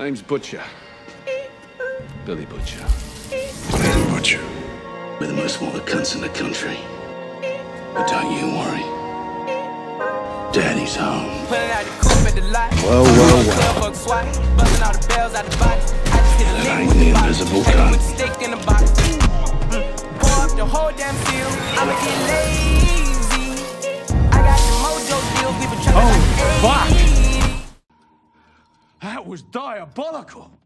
Name's Butcher. Billy Butcher. Billy Butcher. We're the most wanted cunts in the country. But don't you worry. Daddy's home. Pulling out the coupe at the lot. Well, well, well. Club swat. Buzzing all the bells out the box. I just hit a lick ain't the the invisible Take gun. with the stick in the box. Mm. Pour up the whole damn field. I'ma get lazy. I got the mojo deals. We been trapping Oh, fuck. 80s. That was diabolical.